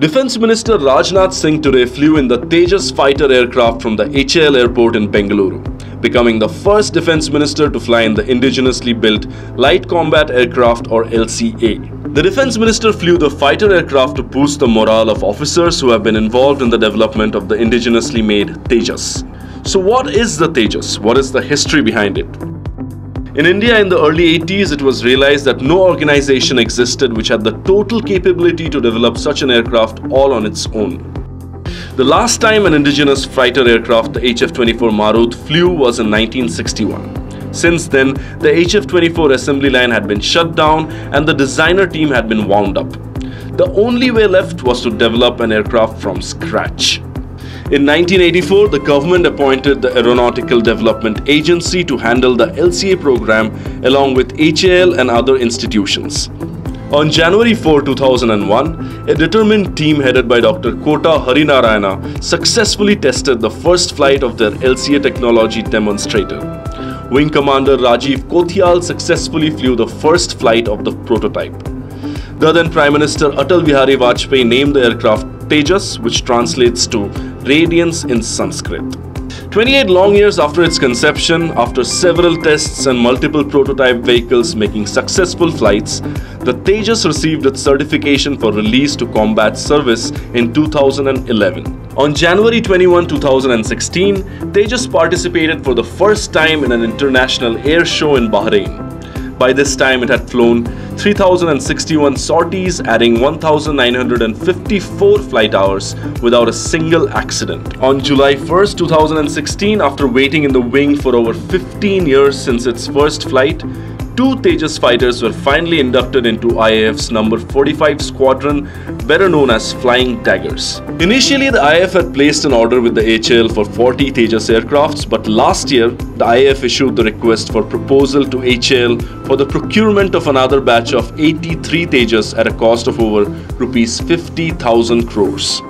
Defense Minister Rajnath Singh today flew in the Tejas fighter aircraft from the HAL airport in Bengaluru, becoming the first defense minister to fly in the indigenously built Light Combat Aircraft or LCA. The defense minister flew the fighter aircraft to boost the morale of officers who have been involved in the development of the indigenously made Tejas. So what is the Tejas? What is the history behind it? In India in the early 80s, it was realized that no organization existed which had the total capability to develop such an aircraft all on its own. The last time an indigenous fighter aircraft, the HF-24 Marut, flew was in 1961. Since then, the HF-24 assembly line had been shut down and the designer team had been wound up. The only way left was to develop an aircraft from scratch. In 1984, the government appointed the Aeronautical Development Agency to handle the LCA program along with HAL and other institutions. On January 4, 2001, a determined team headed by Dr. Kota Harinarayana successfully tested the first flight of their LCA technology demonstrator. Wing Commander Rajiv Kothiyal successfully flew the first flight of the prototype. The then Prime Minister Atal Bihari Vajpayee named the aircraft Tejas, which translates to radiance in Sanskrit. 28 long years after its conception, after several tests and multiple prototype vehicles making successful flights, the Tejas received its certification for release to combat service in 2011. On January 21, 2016, Tejas participated for the first time in an international air show in Bahrain. By this time, it had flown 3,061 sorties, adding 1,954 flight hours without a single accident. On July 1st, 2016, after waiting in the wing for over 15 years since its first flight, two Tejas fighters were finally inducted into IAF's number 45 squadron, better known as Flying Daggers. Initially, the IAF had placed an order with the HAL for 40 Tejas aircrafts, but last year, the IAF issued the request for proposal to HAL for the procurement of another batch of 83 Tejas at a cost of over rupees 50,000 crores.